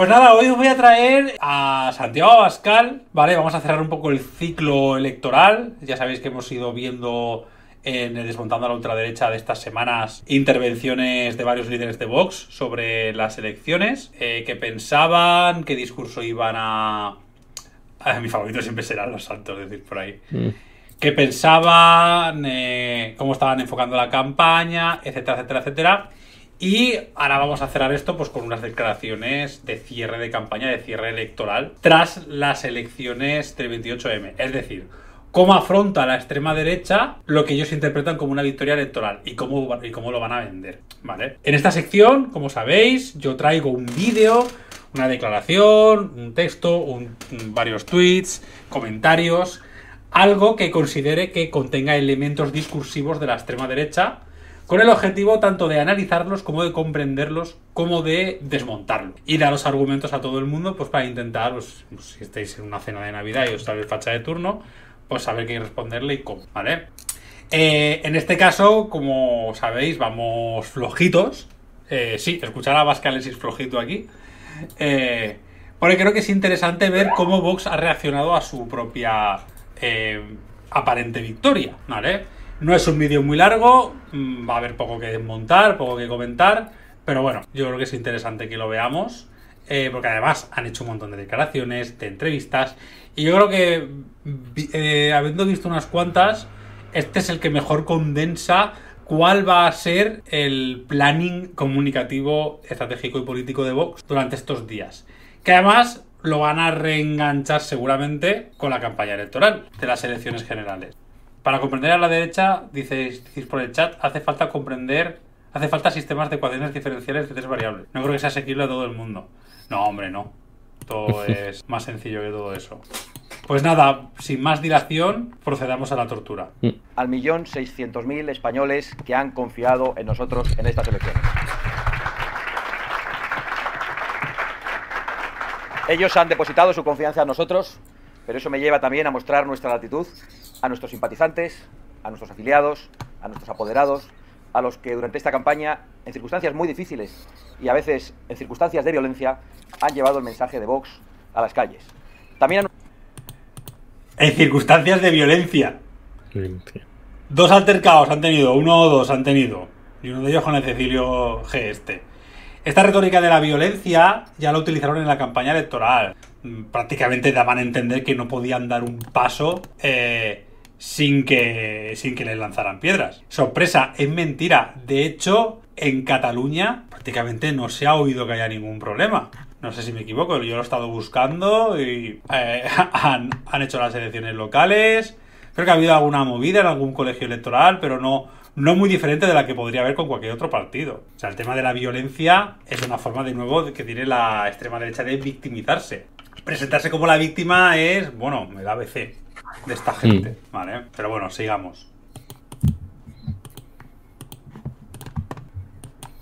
Pues nada, hoy os voy a traer a Santiago Abascal, ¿vale? Vamos a cerrar un poco el ciclo electoral. Ya sabéis que hemos ido viendo en el Desmontando a la Ultraderecha de estas semanas intervenciones de varios líderes de Vox sobre las elecciones, eh, que pensaban, qué discurso iban a... a mi favorito siempre serán los santos, decir por ahí. Mm. Que pensaban, eh, cómo estaban enfocando la campaña, etcétera, etcétera, etcétera. Y ahora vamos a cerrar esto pues con unas declaraciones de cierre de campaña, de cierre electoral, tras las elecciones del 28M. Es decir, cómo afronta la extrema derecha lo que ellos interpretan como una victoria electoral y cómo, y cómo lo van a vender. ¿vale? En esta sección, como sabéis, yo traigo un vídeo, una declaración, un texto, varios tweets, comentarios, algo que considere que contenga elementos discursivos de la extrema derecha con el objetivo tanto de analizarlos como de comprenderlos como de desmontarlos y daros argumentos a todo el mundo pues para intentar pues, pues, si estáis en una cena de navidad y os sale el facha de turno pues saber qué responderle y cómo vale Eh, en este caso como sabéis vamos flojitos. Eh, sí escuchar a Vascalesis flojito aquí. Eh, porque creo que es interesante ver cómo Vox ha reaccionado a su propia eh, aparente victoria, ¿vale? No es un vídeo muy largo, mm, va a haber poco que desmontar, poco que comentar, pero bueno, yo creo que es interesante que lo veamos, eh, porque además han hecho un montón de declaraciones, de entrevistas, y yo creo que, eh, habiendo visto unas cuantas, este es el que mejor condensa cuál va a ser el planning comunicativo, estratégico y político de Vox durante estos días. Que además lo van a reenganchar seguramente con la campaña electoral de las elecciones generales. Para comprender a la derecha, dices, decís por el chat, hace falta comprender, hace falta sistemas de ecuaciones diferenciales de tres variables. No creo que sea asequible a todo el mundo. No, hombre, no. Todo es más sencillo que todo eso. Pues nada, sin más dilación, procedamos a la tortura. al millón seiscientos mil españoles que han confiado en nosotros en estas elecciones. Ellos han depositado su confianza en nosotros, pero eso me lleva también a mostrar nuestra gratitud a nuestros simpatizantes, a nuestros afiliados, a nuestros apoderados, a los que durante esta campaña, en circunstancias muy difíciles y a veces en circunstancias de violencia, han llevado el mensaje de Vox a las calles. También a En circunstancias de violencia. Limpia. Dos altercados han tenido, uno o dos han tenido. Y uno de ellos con el Cecilio G. Este. Esta retórica de la violencia ya la utilizaron en la campaña electoral. Prácticamente daban a entender que no podían dar un paso eh, sin, que, sin que les lanzaran piedras. Sorpresa, es mentira. De hecho, en Cataluña prácticamente no se ha oído que haya ningún problema. No sé si me equivoco, yo lo he estado buscando y eh, han, han hecho las elecciones locales. Creo que ha habido alguna movida en algún colegio electoral, pero no, no muy diferente de la que podría haber con cualquier otro partido. O sea, el tema de la violencia es una forma de nuevo que tiene la extrema derecha de victimizarse. Presentarse como la víctima es, bueno, me da BC de esta gente, ¿vale? Pero bueno, sigamos.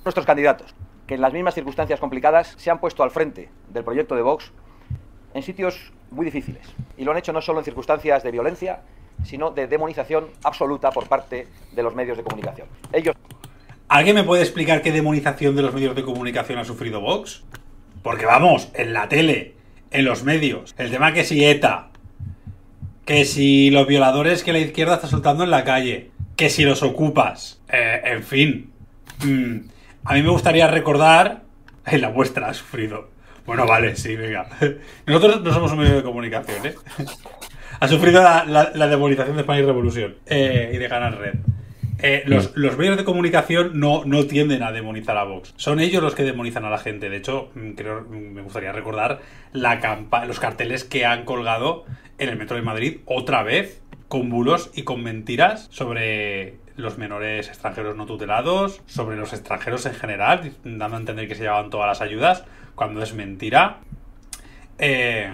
nuestros candidatos, que en las mismas circunstancias complicadas se han puesto al frente del proyecto de Vox en sitios muy difíciles. Y lo han hecho no solo en circunstancias de violencia, sino de demonización absoluta por parte de los medios de comunicación. Ellos ¿Alguien me puede explicar qué demonización de los medios de comunicación ha sufrido Vox? Porque vamos, en la tele, en los medios, el tema que si ETA, que si los violadores que la izquierda está soltando en la calle, que si los ocupas, eh, en fin. Mm, a mí me gustaría recordar... La vuestra ha sufrido. Bueno, vale, sí, venga. Nosotros no somos un medio de comunicación, ¿eh? ha sufrido la, la- la demonización de España y Revolución eh, y de Ganar Red. Eh, los, los medios de comunicación no, no tienden a demonizar a Vox. Son ellos los que demonizan a la gente. De hecho, mm, creo, mm, me gustaría recordar la campa los carteles que han colgado en el metro de Madrid otra vez con bulos y con mentiras sobre los menores extranjeros no tutelados, sobre los extranjeros en general, dando a entender que se llevaban todas las ayudas, cuando es mentira. Eh,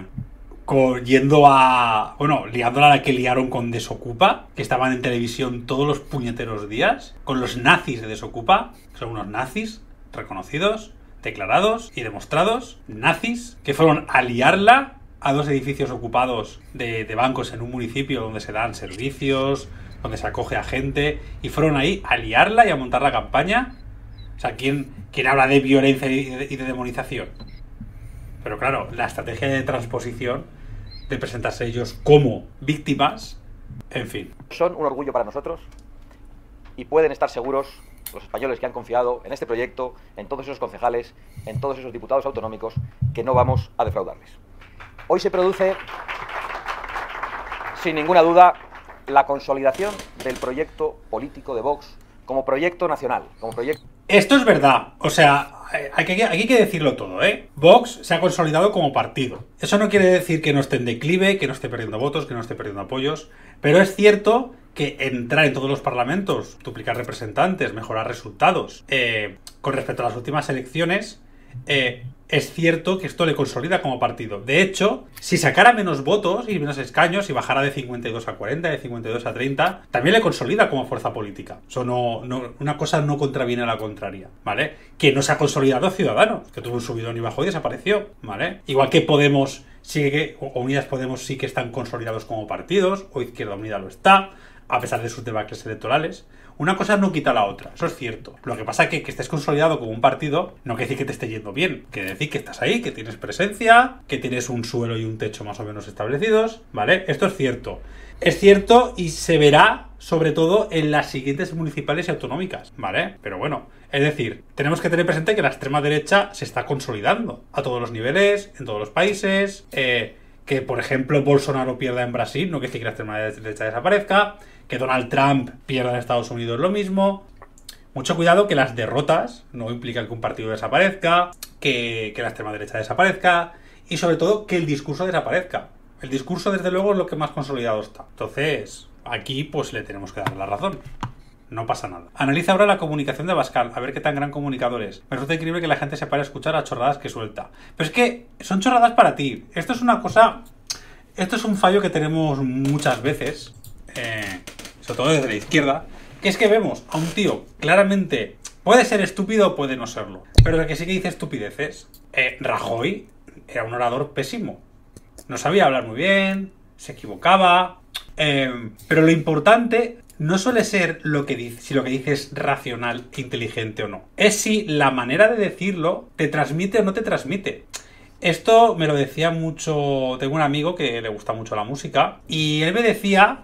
yendo a. Bueno, liándola a la que liaron con Desocupa, que estaban en televisión todos los puñeteros días, con los nazis de Desocupa, que son unos nazis reconocidos, declarados y demostrados, nazis, que fueron a liarla a dos edificios ocupados de, de bancos en un municipio donde se dan servicios, donde se acoge a gente, y fueron ahí a liarla y a montar la campaña. O sea, ¿quién, quién habla de violencia y de, y de demonización? Pero claro, la estrategia de transposición, de presentarse ellos como víctimas, en fin. Son un orgullo para nosotros y pueden estar seguros los españoles que han confiado en este proyecto, en todos esos concejales, en todos esos diputados autonómicos, que no vamos a defraudarles. Hoy se produce, sin ninguna duda, la consolidación del proyecto político de Vox como proyecto nacional, como proyecto... Esto es verdad, o sea, hay que, hay que decirlo todo, ¿eh? Vox se ha consolidado como partido. Eso no quiere decir que no esté en declive, que no esté perdiendo votos, que no esté perdiendo apoyos, pero es cierto que entrar en todos los parlamentos, duplicar representantes, mejorar resultados, eh, con respecto a las últimas elecciones, eh, es cierto que esto le consolida como partido. De hecho, si sacara menos votos y menos escaños y bajara de 52 a 40, de 52 a 30, también le consolida como fuerza política. Eso no, una cosa no contraviene a la contraria, ¿vale? Que no se ha consolidado Ciudadanos, que tuvo un subidón y bajó y desapareció, ¿vale? Igual que Podemos sigue, o Unidas Podemos sí que están consolidados como partidos, o Izquierda Unida lo está, a pesar de sus debacles electorales. Una cosa no quita la otra, eso es cierto. Lo que pasa es que que estés consolidado como un partido no quiere decir que te esté yendo bien. Quiere decir que estás ahí, que tienes presencia, que tienes un suelo y un techo más o menos establecidos, ¿vale? Esto es cierto. Es cierto y se verá sobre todo en las siguientes municipales y autonómicas, ¿vale? Pero bueno, es decir, tenemos que tener presente que la extrema derecha se está consolidando a todos los niveles, en todos los países, eh, que por ejemplo Bolsonaro pierda en Brasil, no quiere decir que la extrema derecha desaparezca, que Donald Trump pierda en Estados Unidos lo mismo. Mucho cuidado que las derrotas no implican que un partido desaparezca, que, la extrema derecha desaparezca y sobre todo que el discurso desaparezca. El discurso desde luego es lo que más consolidado está. Entonces, aquí pues le tenemos que dar la razón. No pasa nada. Analiza ahora la comunicación de Bascal, a ver qué tan gran comunicador es. Me resulta increíble que la gente se pare a escuchar a chorradas que suelta. Pero es que son chorradas para ti. Esto es una cosa. Esto es un fallo que tenemos muchas veces. Eh, sobre todo desde la izquierda, que es que vemos a un tío claramente puede ser estúpido o puede no serlo, pero el que sí que dice estupideces. Eh, Rajoy era un orador pésimo. No sabía hablar muy bien, se equivocaba, eh, pero lo importante no suele ser lo que dice, si lo que dice es racional inteligente o no. Es si la manera de decirlo te transmite o no te transmite. Esto me lo decía mucho. Tengo un amigo que le gusta mucho la música. Y él me decía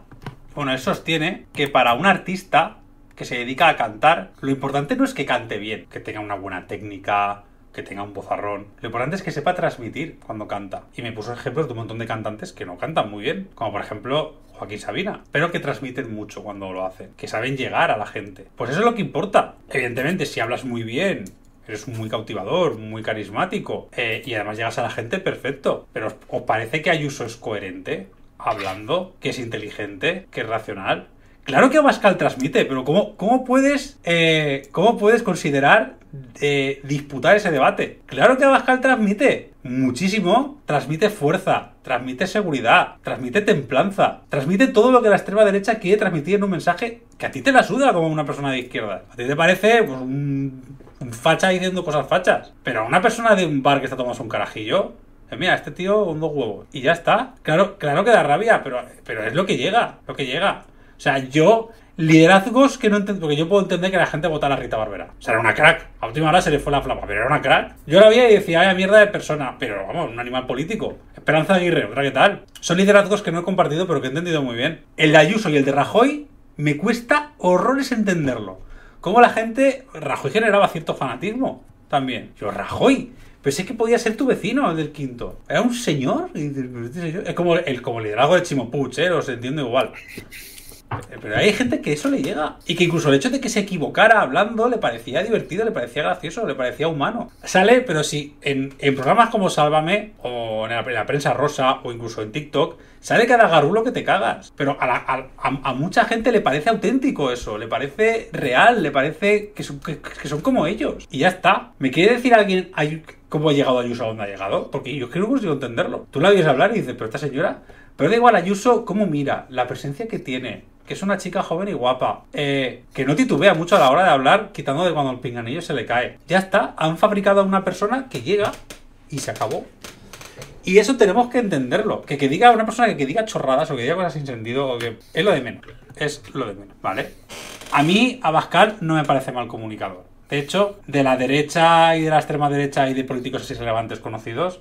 bueno, él sostiene que para un artista que se dedica a cantar, lo importante no es que cante bien, que tenga una buena técnica, que tenga un bozarrón. Lo importante es que sepa transmitir cuando canta. Y me puso ejemplos de un montón de cantantes que no cantan muy bien, como por ejemplo Joaquín Sabina, pero que transmiten mucho cuando lo hacen, que saben llegar a la gente. Pues eso es lo que importa. Evidentemente, si hablas muy bien, eres muy cautivador, muy carismático, eh, y además llegas a la gente, perfecto. Pero ¿os parece que Ayuso es coherente? Hablando, que es inteligente, que es racional. Claro que Abascal transmite, pero ¿cómo, cómo puedes, eh, ¿cómo puedes considerar eh, disputar ese debate? Claro que Abascal transmite muchísimo, transmite fuerza, transmite seguridad, transmite templanza, transmite todo lo que la extrema derecha quiere transmitir en un mensaje que a ti te la suda como una persona de izquierda. A ti te parece pues, un, facha diciendo cosas fachas, pero a una persona de un bar que está tomando un carajillo, mira, este tío un dos huevos. Y ya está. Claro, claro que da rabia, pero, pero es lo que llega, lo que llega. O sea, yo, liderazgos que no entiendo, porque yo puedo entender que la gente votara a Rita Barbera. O sea, era una crack. A última hora se le fue la flama, pero era una crack. Yo la veía y decía, vaya mierda de persona, pero vamos, un animal político. Esperanza Aguirre, otra que tal. Son liderazgos que no he compartido, pero que he entendido muy bien. El de Ayuso y el de Rajoy, me cuesta horrores entenderlo. Cómo la gente, Rajoy generaba cierto fanatismo también. Yo, Rajoy, Pensé que podía ser tu vecino, el del quinto. Era un señor. Este es como el, como liderazgo de Chimo Puig, ¿eh? Os entiendo igual. Pero hay gente que eso le llega. Y que incluso el hecho de que se equivocara hablando le parecía divertido, le parecía gracioso, le parecía humano. Sale, pero si en, programas como Sálvame, o en la, prensa rosa, o incluso en TikTok, sale cada garulo que te cagas. Pero a, mucha gente le parece auténtico eso, le parece real, le parece que son, que son como ellos. Y ya está. ¿Me quiere decir alguien cómo ha llegado Ayuso a donde ha llegado? Porque yo creo que consigo entenderlo. Tú la oyes hablar y dices, pero esta señora... Pero da igual Ayuso cómo mira, la presencia que tiene, que es una chica joven y guapa, eh, que no titubea mucho a la hora de hablar, quitando de cuando el pinganillo se le cae. Ya está, han fabricado a una persona que llega y se acabó. Y eso tenemos que entenderlo. Que, que diga una persona que, diga chorradas o que diga cosas sin sentido, o que es lo de menos. Es lo de menos, ¿vale? A mí, Abascal no me parece mal comunicador. De hecho, de la derecha y de la extrema derecha y de políticos así relevantes conocidos,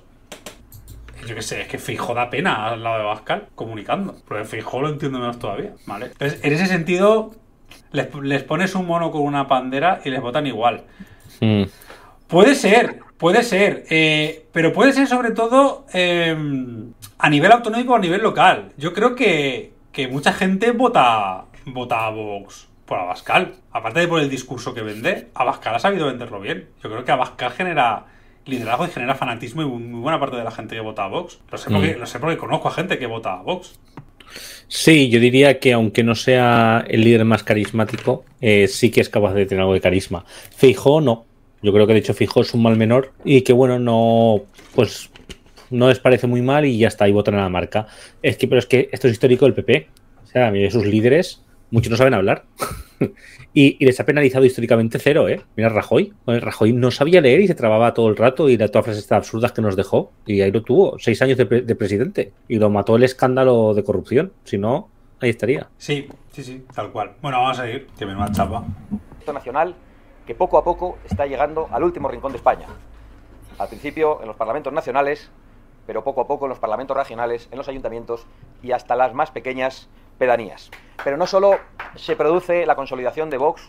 yo qué sé, es que Fijo da pena al lado de Bascal comunicando. Porque Fijo lo entiendo menos todavía, ¿vale? Entonces, en ese sentido, les, les pones un mono con una pandera y les votan igual. Mm. Puede ser, puede ser, eh, pero puede ser sobre todo eh, a nivel autonómico o a nivel local. Yo creo que, que mucha gente vota, vota a Vox por Abascal. Aparte de por el discurso que vende, Abascal ha sabido venderlo bien. Yo creo que Abascal genera liderazgo y genera fanatismo y muy buena parte de la gente que vota a Vox. Lo sé porque, Mm. lo sé porque conozco a gente que vota a Vox. Sí, yo diría que aunque no sea el líder más carismático, eh, sí que es capaz de tener algo de carisma. Fijo no. Yo creo que de hecho Fijo es un mal menor y que bueno, no, pues no les parece muy mal y ya está, y votan a la marca. Es que, pero es que esto es histórico del PP. O sea, a mí de sus líderes, muchos no saben hablar. y, y les ha penalizado históricamente cero, ¿eh? Mira Rajoy. Bueno, Rajoy no sabía leer y se trababa todo el rato y las todas frases tan absurdas que nos dejó. Y ahí lo tuvo, seis años de, pre- de presidente. Y lo mató el escándalo de corrupción. Si no, ahí estaría. Sí, sí, sí, tal cual. Bueno, vamos a seguir, que me una chapa. proyecto nacional que poco a poco está llegando al último rincón de España. Al principio en los parlamentos nacionales, pero poco a poco en los parlamentos regionales, en los ayuntamientos y hasta las más pequeñas pedanías. Pero no solo se produce la consolidación de Vox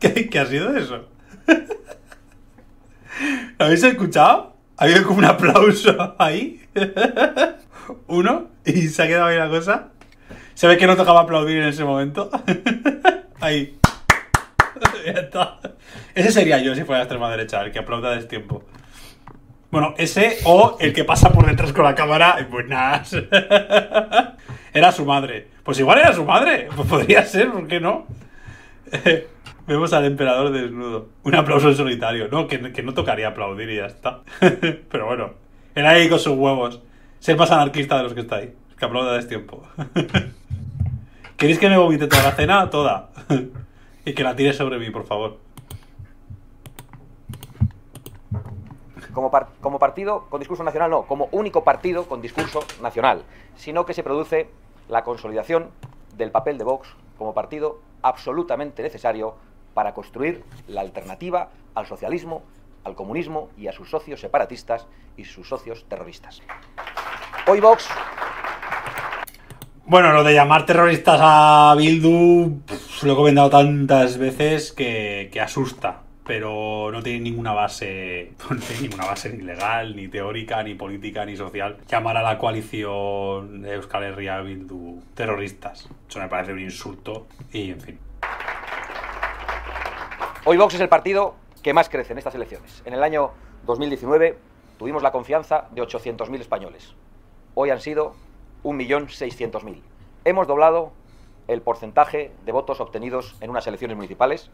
¿Qué, ha sido eso? ¿Lo habéis escuchado? Ha habido como un aplauso ahí. Uno, y se ha quedado ahí la cosa. Se ve que no tocaba aplaudir en ese momento. Ahí. Ya está. Ese sería yo si fuera extrema derecha, el que aplauda a destiempo. Bueno, ese o el que pasa por detrás con la cámara y pues nada. Era su madre. Pues igual era su madre. Pues podría ser, ¿por qué no? Vemos al emperador desnudo. Un aplauso en solitario. No, que, no tocaría aplaudir y ya está. Pero bueno, era ahí con sus huevos. Ser más anarquista de los que está ahí. Que aplauda a destiempo. ¿Queréis que me vomite toda la cena? Toda. y que la tire sobre mí, por favor. Como, par- como partido con discurso nacional, no, como único partido con discurso nacional, sino que se produce la consolidación del papel de Vox como partido absolutamente necesario para construir la alternativa al socialismo, al comunismo y a sus socios separatistas y sus socios terroristas. Hoy Vox Bueno, lo de llamar terroristas a Bildu pf, lo he comentado tantas veces que asusta. Pero no tiene ninguna base, no tiene ninguna base ni legal, ni teórica, ni política, ni social. Llamar a la coalición Euskal Herria Bildu terroristas. Eso me parece un insulto y en fin. Hoy Vox es el partido que más crece en estas elecciones. En el año 2019 tuvimos la confianza de 800.000 españoles. Hoy han sido 1.600.000. Hemos doblado el porcentaje de votos obtenidos en unas elecciones municipales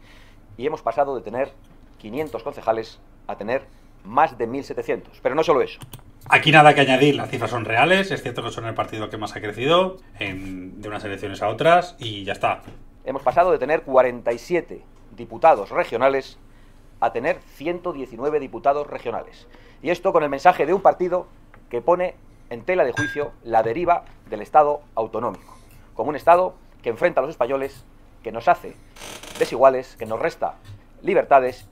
y hemos pasado de tener 500 concejales a tener más de 1.700. Pero no solo eso. Aquí nada que añadir, las cifras son reales, es cierto que son el partido que más ha crecido en- de unas elecciones a otras y ya está. Hemos pasado de tener 47 diputados regionales a tener 119 diputados regionales. Y esto con el mensaje de un partido que pone en tela de juicio la deriva del Estado autonómico, como un Estado que enfrenta a los españoles, que nos hace desiguales, que nos resta libertades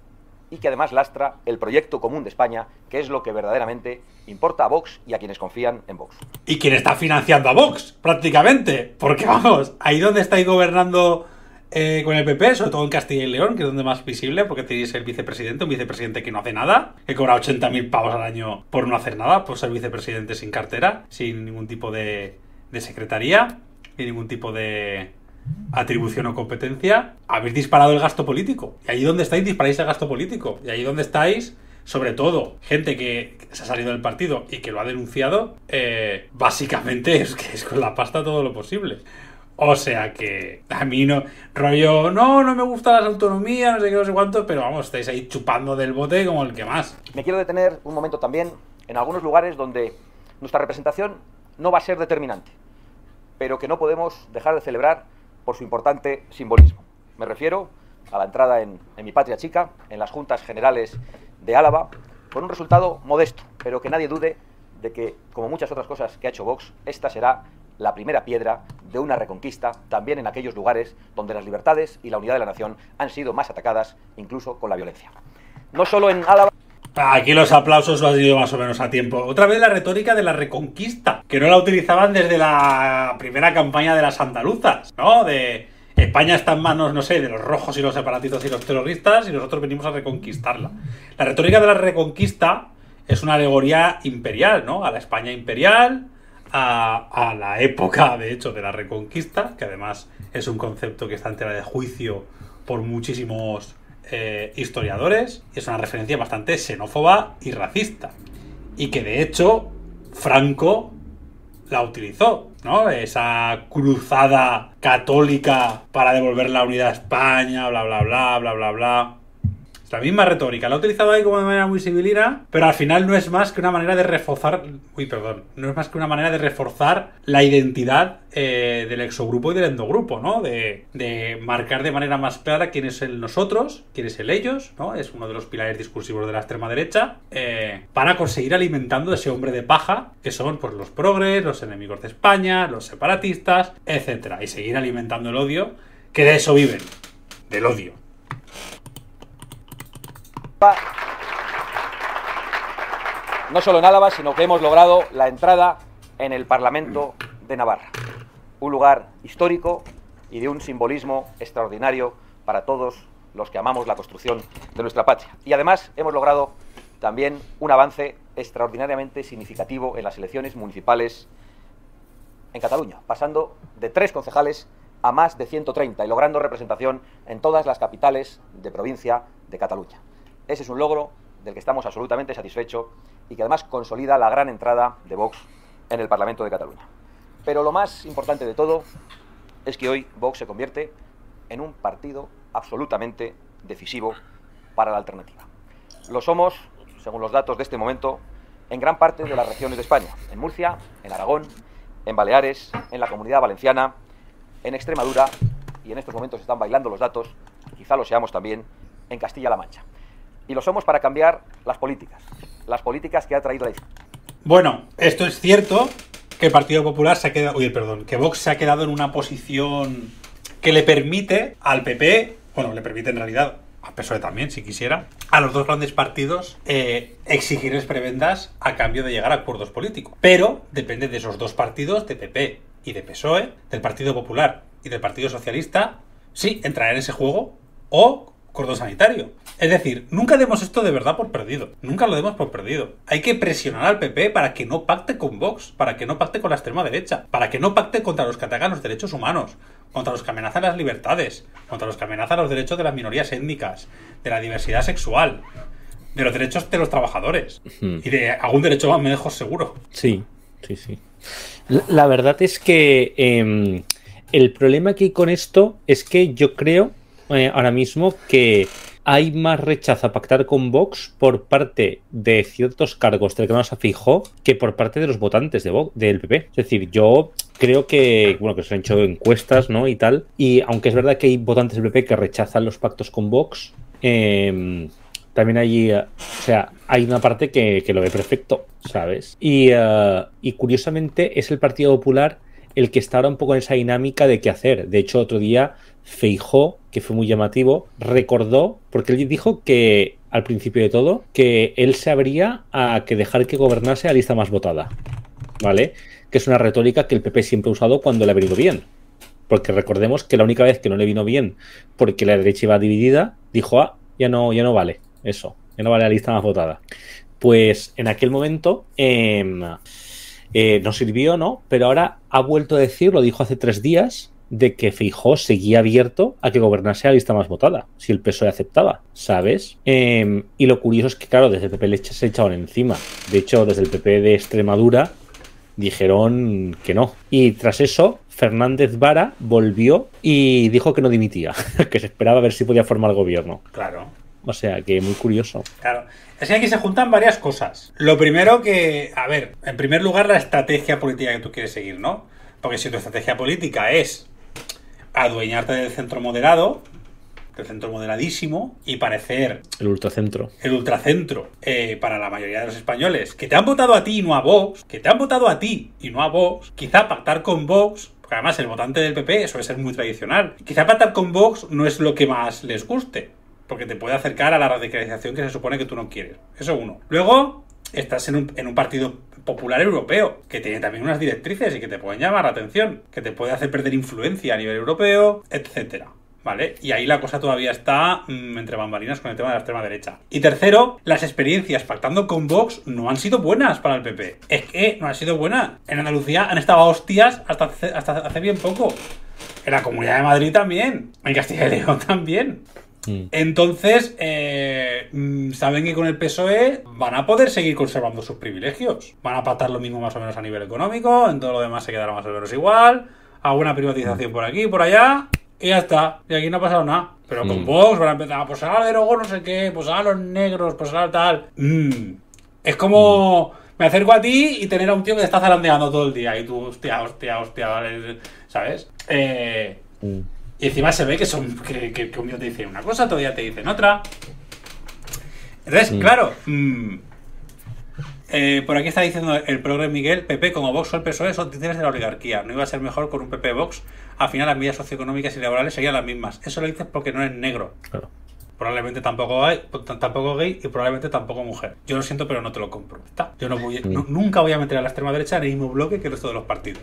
y que además lastra el proyecto común de España, que es lo que verdaderamente importa a Vox y a quienes confían en Vox. ¿Y quién está financiando a Vox? Prácticamente. Porque vamos, ahí donde estáis gobernando eh, con el PP, sobre todo en Castilla y León, que es donde más visible, porque tenéis el vicepresidente, un vicepresidente que no hace nada, que cobra 80.000 pavos al año por no hacer nada, por ser vicepresidente sin cartera, sin ningún tipo de, de secretaría, sin ningún tipo de atribución o competencia, habéis disparado el gasto político. Y ahí donde estáis disparáis el gasto político. Y ahí donde estáis sobre todo gente que se ha salido del partido y que lo ha denunciado, eh, básicamente es que es con la pasta todo lo posible. O sea que a mí no, rollo, no, no me gustan las autonomías, no sé qué, no sé cuánto, pero vamos, estáis ahí chupando del bote como el que más. Me quiero detener un momento también en algunos lugares donde nuestra representación no va a ser determinante, pero que no podemos dejar de celebrar por su importante simbolismo. Me refiero a la entrada en, mi patria chica, en las juntas generales de Álava, con un resultado modesto, pero que nadie dude de que, como muchas otras cosas que ha hecho Vox, esta será la primera piedra de una reconquista también en aquellos lugares donde las libertades y la unidad de la nación han sido más atacadas, incluso con la violencia. No solo en Álava. Aquí los aplausos lo has ido más o menos a tiempo. Otra vez la retórica de la reconquista, que no la utilizaban desde la primera campaña de las andaluzas, ¿no? De España está en manos, no sé, de los rojos y los separatistas y los terroristas y nosotros venimos a reconquistarla. La retórica de la reconquista es una alegoría imperial, ¿no? A la España imperial, a, a la época, de hecho, de la reconquista, que además es un concepto que está en tela de juicio por muchísimos eh, historiadores. Es una referencia bastante xenófoba y racista. Y que de hecho Franco la utilizó, ¿no? Esa cruzada católica para devolver la unidad a España, bla, bla, bla, bla, bla, bla. La misma retórica, la ha utilizado ahí como de manera muy civilina, pero al final no es más que una manera de reforzar. Uy, perdón. No es más que una manera de reforzar la identidad eh, del exogrupo y del endogrupo, ¿no? De, de, marcar de manera más clara quién es el nosotros, quién es el ellos, ¿no? Es uno de los pilares discursivos de la extrema derecha, eh, para conseguir alimentando ese hombre de paja, que son pues, los progres, los enemigos de España, los separatistas, etcétera, y seguir alimentando el odio, que de eso viven, del odio. No solo en Álava, sino que hemos logrado la entrada en el Parlamento de Navarra. Un lugar histórico y de un simbolismo extraordinario para todos los que amamos la construcción de nuestra patria. Y además hemos logrado también un avance extraordinariamente significativo en las elecciones municipales en Cataluña, pasando de tres concejales a más de 130 y logrando representación en todas las capitales de provincia de Cataluña. Ese es un logro del que estamos absolutamente satisfechos y que además consolida la gran entrada de Vox en el Parlamento de Cataluña. Pero lo más importante de todo es que hoy Vox se convierte en un partido absolutamente decisivo para la alternativa. Lo somos, según los datos de este momento, en gran parte de las regiones de España, en Murcia, en Aragón, en Baleares, en la Comunidad Valenciana, en Extremadura y en estos momentos están bailando los datos, quizá lo seamos también, en Castilla-La Mancha. Y lo somos para cambiar las políticas, las políticas que ha traído la izquierda. Bueno, esto es cierto que el Partido Popular se ha quedado, oye, perdón, que Vox se ha quedado en una posición que le permite al PP, bueno, le permite en realidad al PSOE también, si quisiera, a los dos grandes partidos eh, exigirles prebendas a cambio de llegar a acuerdos políticos. Pero depende de esos dos partidos, de PP y de PSOE, del Partido Popular y del Partido Socialista, sí, entrar en ese juego o cordón sanitario. Es decir, nunca demos esto de verdad por perdido. Nunca lo demos por perdido. Hay que presionar al PP para que no pacte con Vox, para que no pacte con la extrema derecha, para que no pacte contra los que atacan los derechos humanos, contra los que amenazan las libertades, contra los que amenazan los derechos de las minorías étnicas, de la diversidad sexual, de los derechos de los trabajadores y de algún derecho más mejor seguro. Sí, sí, sí. La, verdad es que eh, el problema hay con esto es que yo creo eh, ahora mismo que hay más rechazo a pactar con Vox por parte de ciertos cargos del que no se fijó que por parte de los votantes de Vox, del PP. Es decir, yo creo que, bueno, que se han hecho encuestas, ¿no? Y tal. Y aunque es verdad que hay votantes del PP que rechazan los pactos con Vox, eh, también hay, o sea, hay una parte que, que lo ve perfecto, ¿sabes? Y, uh, y curiosamente es el Partido Popular el que está ahora un poco en esa dinámica de qué hacer. De hecho, otro día Feijó, que fue muy llamativo, recordó, porque él dijo que al principio de todo, que él se abría a que dejar que gobernase la lista más votada. ¿Vale? Que es una retórica que el PP siempre ha usado cuando le ha venido bien. Porque recordemos que la única vez que no le vino bien, porque la derecha iba dividida, dijo, ah, ya no, ya no vale eso, ya no vale la lista más votada. Pues en aquel momento eh, eh, no sirvió, ¿no? Pero ahora ha vuelto a decir, lo dijo hace tres días, de que Feijó seguía abierto a que gobernase la lista más votada, si el PSOE aceptaba, ¿sabes? Eh, y lo curioso es que, claro, desde el PP le se echaban encima. De hecho, desde el PP de Extremadura dijeron que no. Y tras eso, Fernández Vara volvió y dijo que no dimitía, que se esperaba a ver si podía formar gobierno. Claro. O sea, que muy curioso. Claro. Es que aquí se juntan varias cosas. Lo primero que, a ver, en primer lugar la estrategia política que tú quieres seguir, ¿no? Porque si tu estrategia política es adueñarte del centro moderado, del centro moderadísimo, y parecer... El ultracentro. El ultracentro eh, para la mayoría de los españoles, que te han votado a ti y no a Vox, que te han votado a ti y no a Vox, quizá pactar con Vox porque además el votante del PP suele ser muy tradicional. Quizá pactar con Vox no es lo que más les guste. porque te puede acercar a la radicalización que se supone que tú no quieres. Eso uno. Luego, estás en un, en un partido popular europeo, que tiene también unas directrices y que te pueden llamar la atención, que te puede hacer perder influencia a nivel europeo, etcétera. ¿Vale? Y ahí la cosa todavía está mm, entre bambalinas con el tema de la extrema derecha. Y tercero, las experiencias pactando con Vox no han sido buenas para el PP. Es que no han sido buenas. En Andalucía han estado hostias hasta hasta hace bien poco. En la Comunidad de Madrid también. En Castilla y León también. Entonces, eh, mm, saben que con el PSOE van a poder seguir conservando sus privilegios. Van a pactar lo mismo más o menos a nivel económico, en todo lo demás se quedará más o menos igual. Alguna privatización por aquí, por allá, y ya está. Y aquí no ha pasado nada. Pero con Mm. Vox van a empezar, pues ahora de luego no sé qué, pues ahora los negros, pues ahora tal. Mm. Es como me acerco a ti y tener a un tío que te está zarandeando todo el día. Y tú, hostia, hostia, hostia, ¿sabes? Eh, Mm. Y encima se ve que son que, que- que un día te dice una cosa, otro día te dicen otra. Entonces, Mm. claro, mm, eh, por aquí está diciendo el progre Miguel, PP como Vox o el PSOE son títeres de la oligarquía. No iba a ser mejor con un PP Vox. Al final las medidas socioeconómicas y laborales serían las mismas. Eso lo dices porque no eres negro. Claro. Probablemente tampoco hay, tampoco gay y probablemente tampoco mujer. Yo lo siento, pero no te lo compro. Está. Yo no voy, nu- nunca voy a meter a la extrema derecha en el mismo bloque que el resto de los partidos.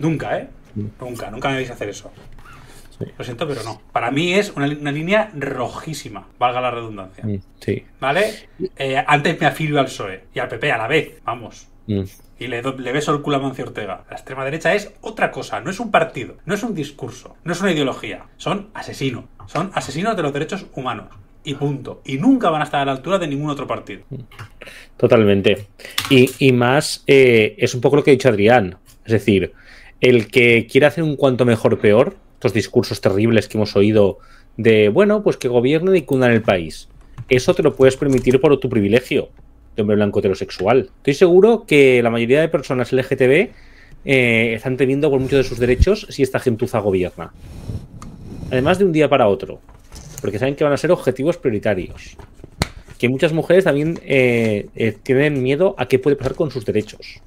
Nunca, ¿eh? Nunca, nunca me vais a hacer eso. Sí. Lo siento, pero no. Para mí es una, línea rojísima, valga la redundancia. Mm, Sí. ¿Vale? Eh, antes me afilio al PSOE y al PP a la vez, vamos. Mm. Y le, le beso el culo a Mancio Ortega. La extrema derecha es otra cosa, no es un partido, no es un discurso, no es una ideología. Son asesinos. Son asesinos de los derechos humanos. Y punto. Y nunca van a estar a la altura de ningún otro partido. Totalmente. Y, y más, eh, es un poco lo que ha dicho Adrián. Es decir, el que quiere hacer un cuanto mejor peor, estos discursos terribles que hemos oído de, bueno, pues que gobiernen y cundan el país. Eso te lo puedes permitir por tu privilegio de hombre blanco heterosexual. Estoy seguro que la mayoría de personas LGTB eh, están temiendo por muchos de sus derechos si esta gentuza gobierna. Además de un día para otro. Porque saben que van a ser objetivos prioritarios que muchas mujeres también eh, eh, tienen miedo a qué puede pasar con sus derechos.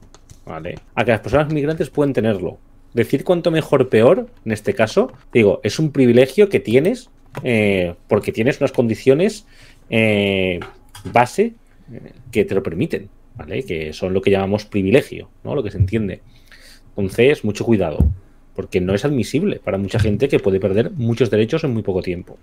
¿Vale? A que las personas migrantes pueden tenerlo. Decir cuanto mejor peor, en este caso, digo, es un privilegio que tienes eh, porque tienes unas condiciones eh, base eh, que te lo permiten, ¿vale? Que son lo que llamamos privilegio, ¿no? Lo que se entiende. Entonces, mucho cuidado, porque no es admisible para mucha gente que puede perder muchos derechos en muy poco tiempo.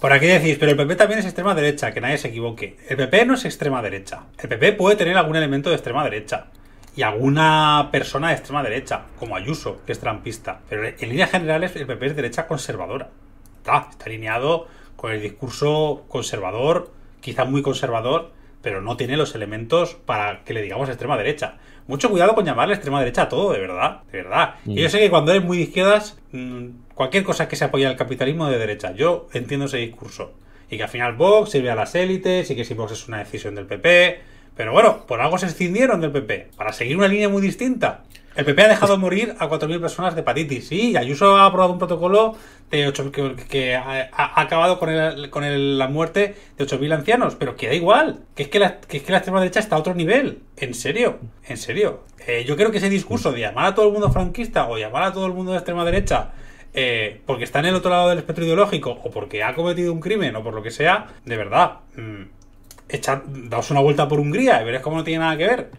Por aquí decís, pero el PP también es extrema derecha, que nadie se equivoque. El PP no es extrema derecha. El PP puede tener algún elemento de extrema derecha. Y alguna persona de extrema derecha, como Ayuso, que es trampista. Pero en líneas generales el PP es derecha conservadora. Está, está alineado con el discurso conservador, quizá muy conservador, pero no tiene los elementos para que le digamos extrema derecha. Mucho cuidado con llamarle extrema derecha a todo, de verdad, de verdad. Y yo sé que cuando eres muy de izquierdas, mm, cualquier cosa que se apoye al capitalismo de derecha, yo entiendo ese discurso. Y que al final Vox sirve a las élites y que si Vox es una decisión del PP. Pero bueno, por algo se escindieron del PP, para seguir una línea muy distinta. El PP ha dejado morir a 4.000 personas de hepatitis. Sí, Ayuso ha aprobado un protocolo de 8, que, ha, acabado con, el- con el- la muerte de 8.000 ancianos. Pero que da igual. Que es que, la, es que la extrema derecha está a otro nivel. En serio, en serio. Eh, yo creo que ese discurso de llamar a todo el mundo franquista o llamar a todo el mundo de extrema derecha eh, porque está en el otro lado del espectro ideológico o porque ha cometido un crimen o por lo que sea, de verdad, mm, echad, daos una vuelta por Hungría y veréis cómo no tiene nada que ver.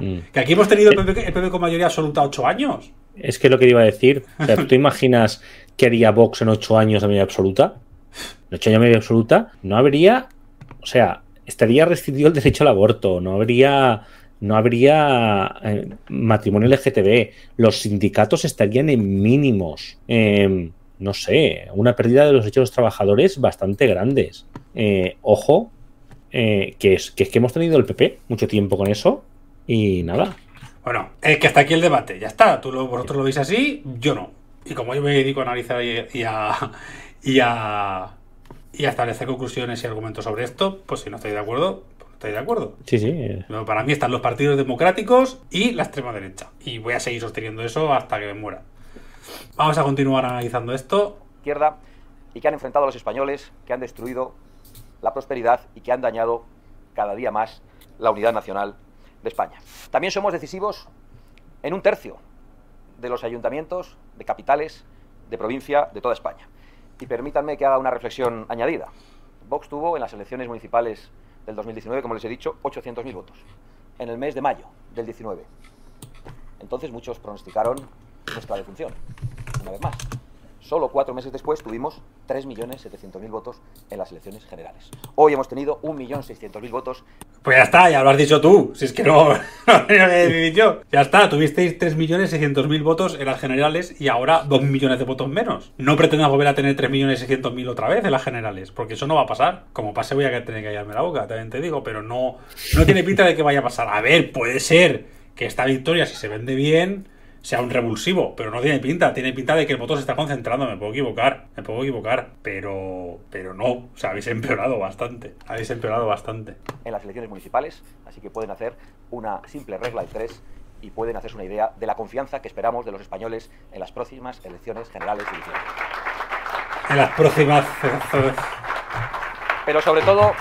Mm. Que aquí hemos tenido el PP, el PP con mayoría absoluta ocho años. Es que lo que iba a decir. O sea, ¿tú imaginas qué haría Vox en ocho años de mayoría absoluta? En ocho años de mayoría absoluta no habría. O sea, estaría restringido el derecho al aborto, no habría. No habría eh, matrimonio LGTB, los sindicatos estarían en mínimos. Eh, no sé, una pérdida de los derechos de los trabajadores bastante grandes. Eh, ojo, eh, que, es, que es que hemos tenido el PP mucho tiempo con eso y nada. Bueno, es que hasta aquí el debate, ya está. Tú lo, vosotros lo veis así, yo no. Y como yo me dedico a analizar y, y a, y, a, y a establecer conclusiones y argumentos sobre esto, pues si no estoy de acuerdo, pues no estoy de acuerdo. Sí, sí. eh, Pero Para mí están los partidos democráticos y la extrema derecha. Y voy a seguir sosteniendo eso hasta que me muera. Vamos a continuar analizando esto. izquierda y que han enfrentado a los españoles, que han destruido la prosperidad y que han dañado cada día más la unidad nacional de España. También somos decisivos en un tercio de los ayuntamientos de capitales de provincia de toda España. Y permítanme que haga una reflexión añadida. Vox tuvo en las elecciones municipales del 2019, como les he dicho, 800.000 votos. En el mes de mayo del 19. Entonces muchos pronosticaron nuestra defunción. Una vez más. Solo cuatro meses después tuvimos 3.700.000 votos en las elecciones generales. Hoy hemos tenido 1.600.000 votos. Pues ya está, ya lo has dicho tú. Si es que no, no que yo. Ya está, tuvisteis 3.600.000 votos en las generales y ahora 2 millones de votos menos. No pretendas volver a tener 3.600.000 otra vez en las generales, porque eso no va a pasar. Como pase voy a tener que callarme la boca, también te digo, pero no, no tiene pinta de que vaya a pasar. A ver, puede ser que esta victoria, si se vende bien sea un revulsivo, pero no tiene pinta, tiene pinta de que el voto se está concentrando, me puedo equivocar, me puedo equivocar, pero pero no, o sea, habéis empeorado bastante, habéis empeorado bastante. En las elecciones municipales, así que pueden hacer una simple regla de tres y pueden hacerse una idea de la confianza que esperamos de los españoles en las próximas elecciones generales y diciembre. En las próximas... Pero sobre todo,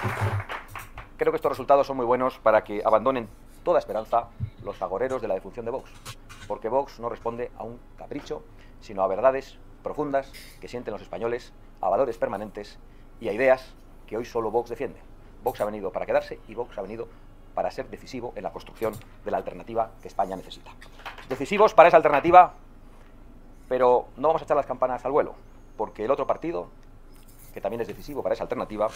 creo que estos resultados son muy buenos para que abandonen toda esperanza los agoreros de la defunción de Vox porque Vox no responde a un capricho, sino a verdades profundas que sienten los españoles, a valores permanentes y a ideas que hoy solo Vox defiende. Vox ha venido para quedarse y Vox ha venido para ser decisivo en la construcción de la alternativa que España necesita. Decisivos para esa alternativa, pero no vamos a echar las campanas al vuelo, porque el otro partido, que también es decisivo para esa alternativa,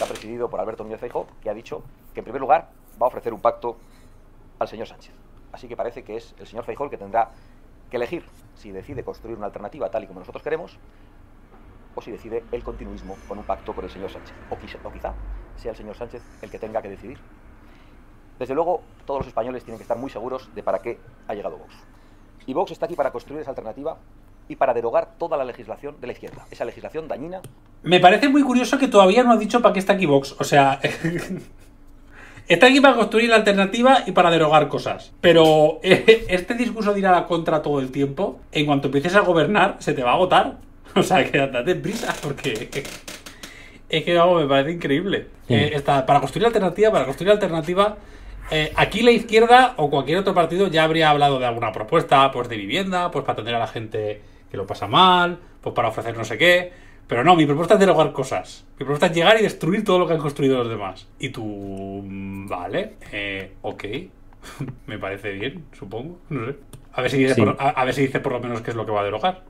está presidido por Alberto Núñez Feijóo, que ha dicho que en primer lugar va a ofrecer un pacto al señor Sánchez. Así que parece que es el señor Feijóo el que tendrá que elegir si decide construir una alternativa tal y como nosotros queremos o si decide el continuismo con un pacto con el señor Sánchez. O quizá, o quizá sea el señor Sánchez el que tenga que decidir. Desde luego, todos los españoles tienen que estar muy seguros de para qué ha llegado Vox. Y Vox está aquí para construir esa alternativa y para derogar toda la legislación de la izquierda. Esa legislación dañina. Me parece muy curioso que todavía no ha dicho para qué está aquí Vox. O sea, Está aquí para construir la alternativa y para derogar cosas. Pero eh, este discurso de ir a la contra todo el tiempo, en cuanto empieces a gobernar, se te va a agotar. O sea, que date prisa, porque es que algo me parece increíble. Eh, está, para construir alternativa, para construir alternativa, eh, aquí la izquierda o cualquier otro partido ya habría hablado de alguna propuesta, pues de vivienda, pues para atender a la gente que lo pasa mal, pues para ofrecer no sé qué. Pero no, mi propuesta es derogar cosas. Mi propuesta es llegar y destruir todo lo que han construido los demás. Y tú, mm, vale, eh, ok. Me parece bien, supongo. No sé. A ver, si dice por, a, ver si dice por lo menos qué es lo que va a derogar.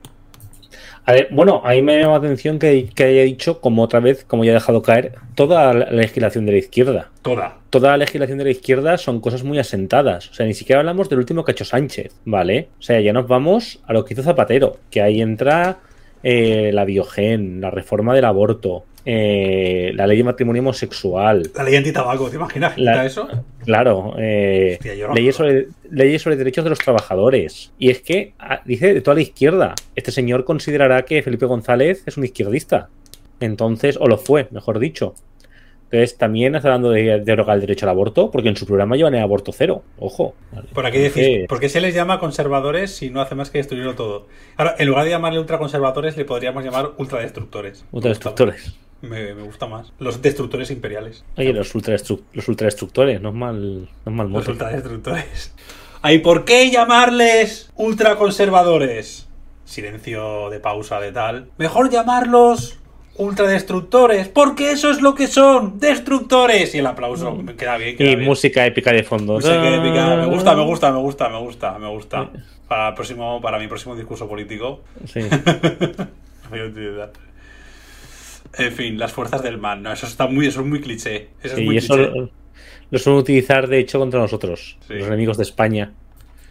A ver, bueno, a mí me llama la atención que, que, haya dicho, como otra vez, como ya he dejado caer, toda la legislación de la izquierda. Toda. Toda la legislación de la izquierda son cosas muy asentadas. O sea, ni siquiera hablamos del último que ha hecho Sánchez, ¿vale? O sea, ya nos vamos a lo que hizo Zapatero, que ahí entra eh, la biogen, la reforma del aborto, eh, la ley de matrimonio homosexual. La ley antitabaco, ¿te imaginas la, eso? Claro, eh, Hostia, leyes, sobre, leyes sobre derechos de los trabajadores. Y es que ah, dice de toda la izquierda. Este señor considerará que Felipe González es un izquierdista. Entonces, o lo fue, mejor dicho. Entonces, también está hablando de derogar el derecho al aborto, porque en su programa llevan el aborto cero. Ojo. Por aquí decís, ¿por qué se les llama conservadores si no hace más que destruirlo todo? Ahora, en lugar de llamarle ultraconservadores, le podríamos llamar ultradestructores. Ultradestructores. Me, me, gusta más. Los destructores imperiales. Oye, los, ultradestru los ultradestructores, no es mal, no es mal Los ultradestructores. ¿Y por qué llamarles ultraconservadores? Silencio de pausa de tal. Mejor llamarlos ultradestructores, porque eso es lo que son, destructores. Y el aplauso, me queda bien. Queda y bien. música épica de fondo. Música épica, me gusta, me gusta, me gusta, me gusta, me gusta. Para, el próximo, para mi próximo discurso político. Sí. en fin, las fuerzas del mal. No, eso está muy, eso es muy cliché. Eso sí, es muy eso cliché. lo, lo, suelen utilizar, de hecho, contra nosotros. Sí. Los enemigos de España.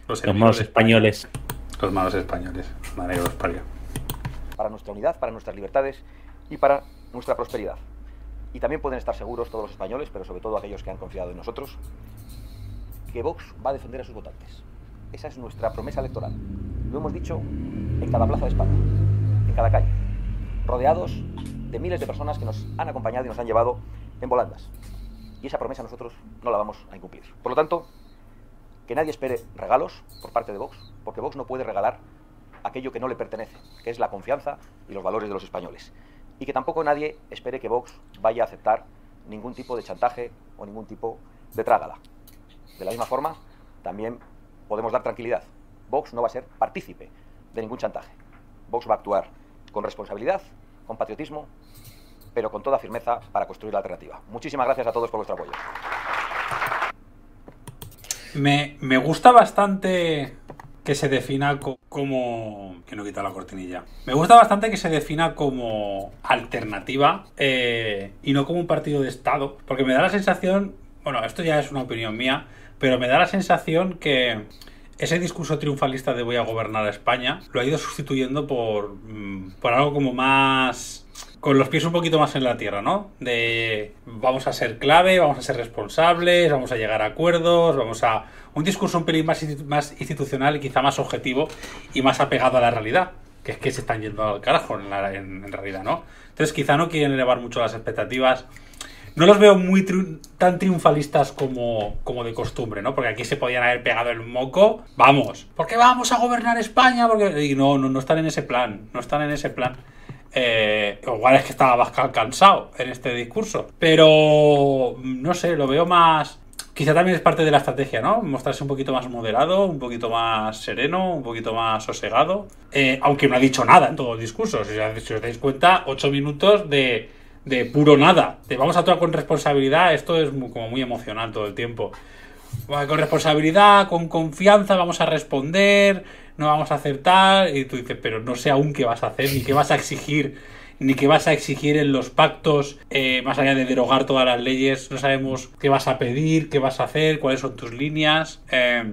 Los, los malos españoles. Los malos españoles. Madre que los parió. Para nuestra unidad, para nuestras libertades y para nuestra prosperidad. Y también pueden estar seguros todos los españoles, pero sobre todo aquellos que han confiado en nosotros, que Vox va a defender a sus votantes. Esa es nuestra promesa electoral. Lo hemos dicho en cada plaza de España, en cada calle, rodeados de miles de personas que nos han acompañado y nos han llevado en volandas. Y esa promesa nosotros no la vamos a incumplir. Por lo tanto, que nadie espere regalos por parte de Vox, porque Vox no puede regalar aquello que no le pertenece, que es la confianza y los valores de los españoles y que tampoco nadie espere que Vox vaya a aceptar ningún tipo de chantaje o ningún tipo de trágala. De la misma forma, también podemos dar tranquilidad. Vox no va a ser partícipe de ningún chantaje. Vox va a actuar con responsabilidad, con patriotismo, pero con toda firmeza para construir la alternativa. Muchísimas gracias a todos por vuestro apoyo. Me, me gusta bastante que se defina co- como... Que no quita la cortinilla. Me gusta bastante que se defina como alternativa eh, y no como un partido de Estado. Porque me da la sensación... Bueno, esto ya es una opinión mía, pero me da la sensación que ese discurso triunfalista de voy a gobernar a España lo ha ido sustituyendo por, mm, por algo como más con los pies un poquito más en la tierra, ¿no? De vamos a ser clave, vamos a ser responsables, vamos a llegar a acuerdos, vamos a... Un discurso un pelín más, más institucional y quizá más objetivo y más apegado a la realidad, que es que se están yendo al carajo en, la- en realidad, ¿no? Entonces quizá no quieren elevar mucho las expectativas. No los veo muy tan triunfalistas como, como de costumbre, ¿no? Porque aquí se podían haber pegado el moco. Vamos, porque vamos a gobernar España, porque... Y no, no, no están en ese plan, no están en ese plan. Eh, igual es que estaba Bascal cansado en este discurso. Pero no sé, lo veo más. Quizá también es parte de la estrategia, ¿no? Mostrarse un poquito más moderado, un poquito más sereno, un poquito más sosegado. Eh, aunque no ha dicho nada en todo el discurso. Si, os- si os dais cuenta, ocho minutos de, de puro nada. De vamos a actuar con responsabilidad. Esto es muy- como muy emocional todo el tiempo. Con responsabilidad, con confianza, vamos a responder, no vamos a hacer tal. Y tú dices, pero no sé aún qué vas a hacer, ni qué vas a exigir, ni qué vas a exigir en los pactos, eh, más allá de derogar todas las leyes. No sabemos qué vas a pedir, qué vas a hacer, cuáles son tus líneas. Eh,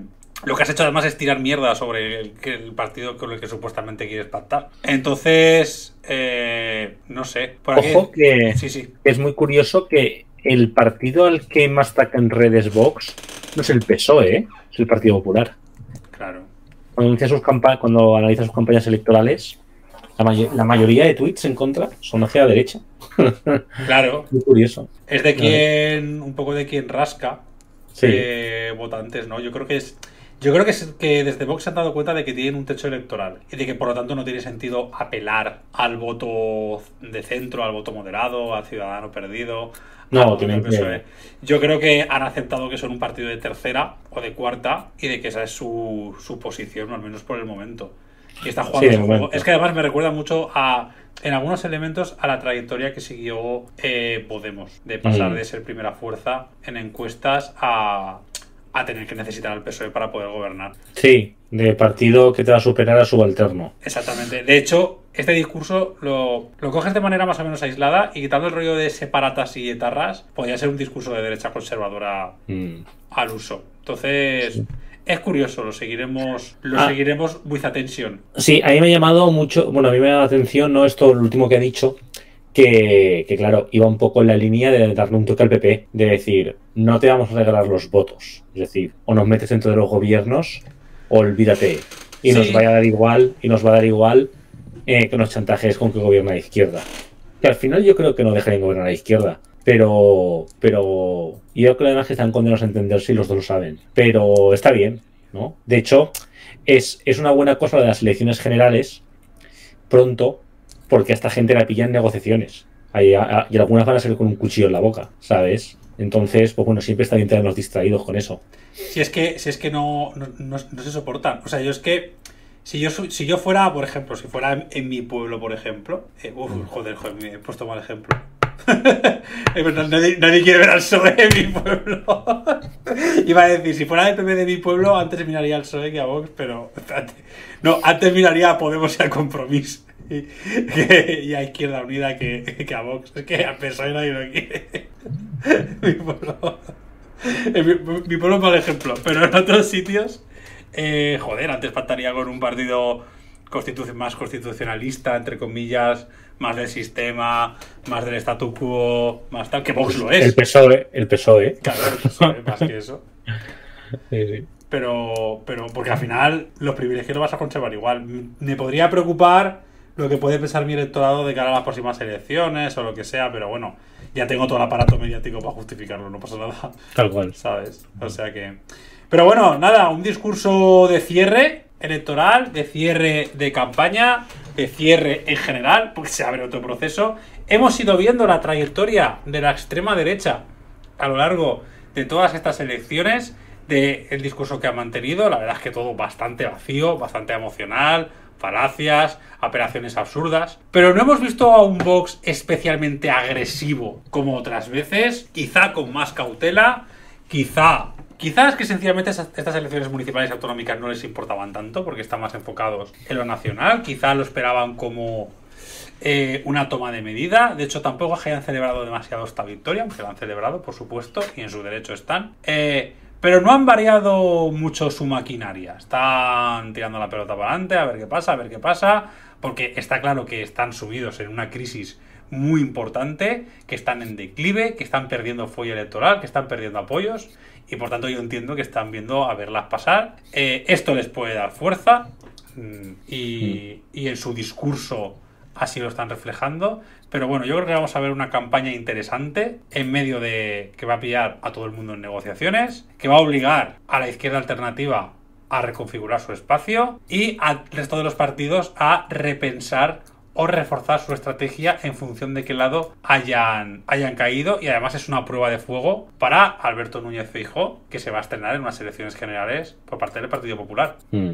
lo que has hecho además es tirar mierda sobre el, partido con el que supuestamente quieres pactar. Entonces, eh, no sé. Por aquí- Ojo que Sí, sí. es muy curioso que el partido al que más ataca en redes Vox no es el PSOE, ¿eh? es el Partido Popular. Claro. Cuando, sus cuando analiza sus campañas electorales, la, may- la mayoría de tweets en contra son hacia la derecha. Claro. Muy curioso. Es de quien, un poco de quien rasca Sí. eh, votantes, ¿no? Yo creo que es. Yo creo que, es, que desde Vox se han dado cuenta de que tienen un techo electoral y de que por lo tanto no tiene sentido apelar al voto de centro, al voto moderado, al ciudadano perdido. No, tienen que-. Yo creo que han aceptado que son un partido de tercera o de cuarta y de que esa es su, su posición, al menos por el momento. Y está jugando Sí, ese juego. Es que además me recuerda mucho a, en algunos elementos, a la trayectoria que siguió eh, Podemos, de pasar Mm. de ser primera fuerza en encuestas a, a tener que necesitar al PSOE para poder gobernar. Sí, de partido que te va a superar a subalterno. Exactamente. De hecho, este discurso lo, lo coges de manera más o menos aislada y quitando el rollo de separatas y etarras, podría ser un discurso de derecha conservadora Mm. al uso. Entonces, es curioso, lo seguiremos, lo Ah. seguiremos with attention. Sí, a mí me ha llamado mucho, bueno, a mí me ha dado la atención, ¿no? Esto, lo último que ha dicho, que, que, claro, iba un poco en la línea de darle un toque al PP, de decir, no te vamos a regalar los votos. Es decir, o nos metes dentro de los gobiernos, o olvídate. Y Sí. nos va a dar igual, y nos va a dar igual eh, que nos chantajes con que gobierna la izquierda. Que al final yo creo que no dejarían gobernar a la izquierda. Pero, pero yo creo además que están condenados a entenderse y los dos lo saben. Pero está bien, ¿no? De hecho, es, es una buena cosa de las elecciones generales pronto, porque a esta gente la pillan negociaciones. Hay- a- y algunas van a ser con un cuchillo en la boca, ¿sabes? Entonces, pues bueno, siempre está bien tenernos distraídos con eso. Si es que, si es que no, no, no- no se soportan. O sea, yo es que. Si yo, si yo fuera, por ejemplo, si fuera en, en mi pueblo, por ejemplo. eh, uf, joder, joder, me he puesto mal ejemplo. Nadie, nadie quiere ver al PSOE en mi pueblo. Iba a decir, si fuera el PP de mi pueblo, antes miraría al PSOE que a Vox, pero. espérate. No, antes miraría a Podemos y a Compromís. Y, que- y a Izquierda Unida que, que a Vox. Es que a PSOE nadie lo quiere. mi pueblo. En mi, mi pueblo es mal ejemplo, pero en otros sitios, eh, joder, antes faltaría con un partido constitu- más constitucionalista, entre comillas, más del sistema, más del statu quo, más tal, que Vox lo El es. PSOE, el PSOE. Claro, el PSOE, más que eso. Pero, pero porque al final los privilegios los vas a conservar igual. Me podría preocupar lo que puede pensar mi electorado de cara a las próximas elecciones o lo que sea, pero bueno, ya tengo todo el aparato mediático para justificarlo, no pasa nada. Tal cual. ¿sabes? O sea que... Pero bueno, nada, un discurso de cierre electoral, de cierre de campaña, de cierre en general, porque se abre otro proceso. Hemos ido viendo la trayectoria de la extrema derecha a lo largo de todas estas elecciones, del discurso que ha mantenido, la verdad es que todo bastante vacío, bastante emocional, falacias, operaciones absurdas. Pero no hemos visto a un Vox especialmente agresivo como otras veces, quizá con más cautela, quizá... Quizás que sencillamente estas elecciones municipales y autonómicas no les importaban tanto porque están más enfocados en lo nacional, quizá lo esperaban como eh, una toma de medida. De hecho, tampoco hayan celebrado demasiado esta victoria, aunque la han celebrado, por supuesto, y en su derecho están. Eh, pero no han variado mucho su maquinaria. Están tirando la pelota para adelante, a ver qué pasa, a ver qué pasa. Porque está claro que están sumidos en una crisis muy importante, que están en declive, que están perdiendo fuelle electoral, que están perdiendo apoyos. Y por tanto yo entiendo que están viendo a verlas pasar. Eh, esto les puede dar fuerza. Mm, y, y en su discurso así lo están reflejando. Pero bueno, yo creo que vamos a ver una campaña interesante en medio de que va a pillar a todo el mundo en negociaciones, que va a obligar a la izquierda alternativa a reconfigurar su espacio y al resto de los partidos a repensar o reforzar su estrategia en función de qué lado hayan, hayan caído y además es una prueba de fuego para Alberto Núñez Feijóo que se va a estrenar en unas elecciones generales por parte del Partido Popular. Mm.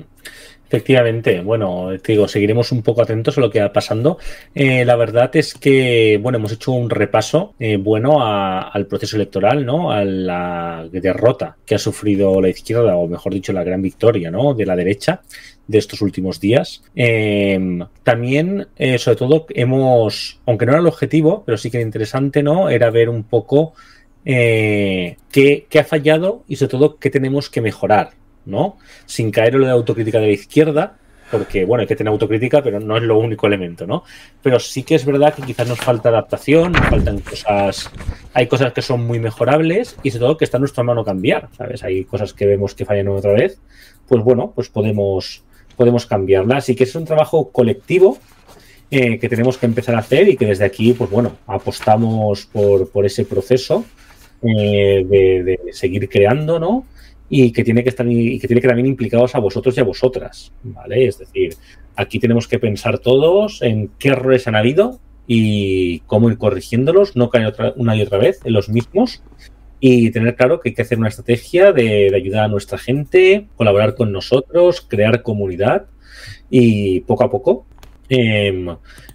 Efectivamente, bueno, te digo, seguiremos un poco atentos a lo que va pasando. Eh, la verdad es que, bueno, hemos hecho un repaso eh, bueno al proceso electoral, ¿no? A la derrota que ha sufrido la izquierda, o mejor dicho, la gran victoria, ¿no? De la derecha de estos últimos días. Em, también, eh, sobre todo, hemos, aunque no era el objetivo, pero sí que era interesante, ¿no? Era ver un poco qué, qué ha fallado y sobre todo qué tenemos que mejorar, Sin caer en lo de autocrítica de la izquierda, porque, bueno, hay que tener autocrítica, pero no es lo único elemento, ¿no? Pero sí que es verdad que quizás nos falta adaptación, nos faltan cosas, hay cosas que son muy mejorables y sobre todo que está en nuestra mano cambiar, ¿sabes? Hay cosas que vemos que fallan otra vez, pues bueno, pues podemos, podemos cambiarlas. Así que es un trabajo colectivo eh, que tenemos que empezar a hacer y que desde aquí, pues bueno, apostamos por, por ese proceso eh, de, de seguir creando, ¿no? Y que tiene que estar y que tiene que también implicados a vosotros y a vosotras, ¿vale? Es decir, aquí tenemos que pensar todos en qué errores han habido y cómo ir corrigiéndolos, no caer otra, una y otra vez en los mismos y tener claro que hay que hacer una estrategia de, ayudar a nuestra gente, colaborar con nosotros, crear comunidad y poco a poco em,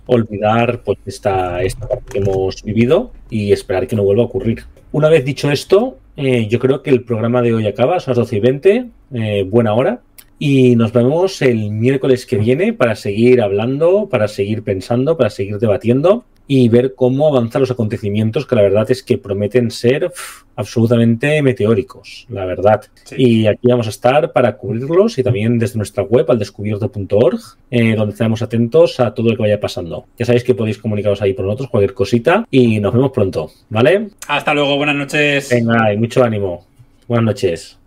olvidar pues esta, esta parte que hemos vivido y esperar que no vuelva a ocurrir. Una vez dicho esto, eh, yo creo que el programa de hoy acaba, son las 12 y 20, eh, buena hora. Y nos vemos el miércoles que viene para seguir hablando, para seguir pensando, para seguir debatiendo y ver cómo avanzan los acontecimientos que la verdad es que prometen ser absolutamente meteóricos, la verdad. Y aquí vamos a estar para cubrirlos y también desde nuestra web al descubierto.org, eh, donde estaremos atentos a todo lo que vaya pasando. Ya sabéis que podéis comunicaros ahí por nosotros, cualquier cosita y nos vemos pronto, ¿vale? Hasta luego, buenas noches. Venga, y mucho ánimo. Buenas noches.